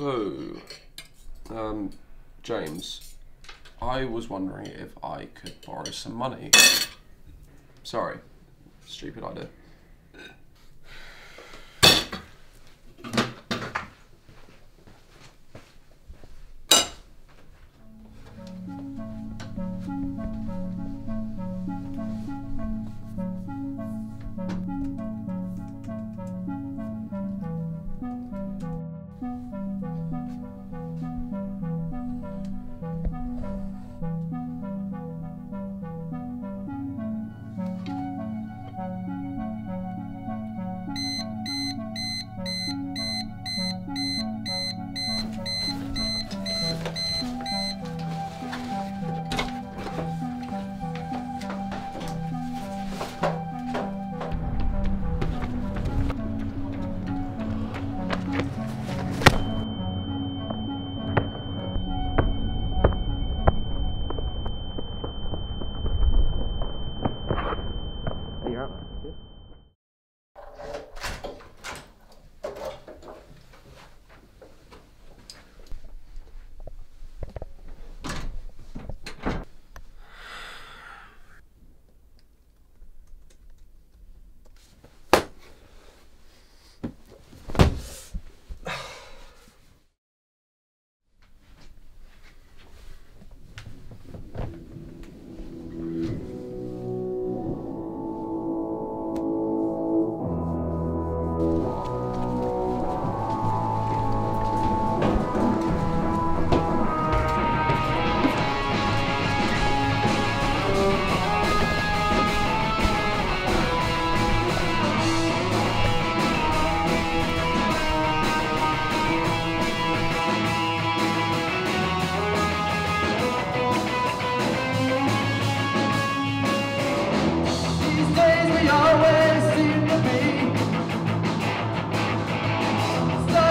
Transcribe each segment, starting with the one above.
So, um, James, I was wondering if I could borrow some money. Sorry, stupid idea. These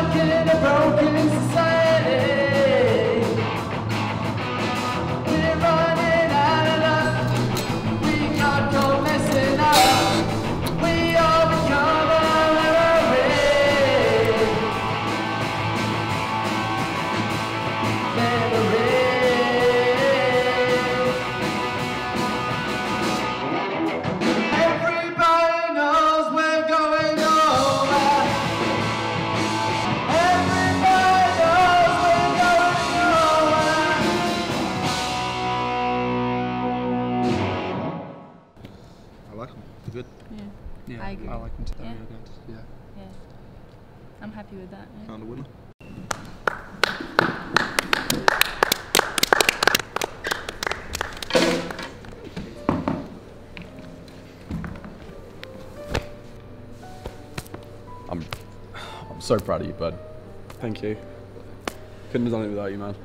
stuck in a broken society. Like good. Yeah, Yeah, I agree. like them too. Yeah. They're really. Yeah. yeah. I'm happy with that. yeah. Found a winner. I'm, I'm so proud of you, bud. Thank you. Couldn't have done it without you, man.